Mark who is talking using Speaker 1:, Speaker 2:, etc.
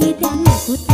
Speaker 1: sidang ikut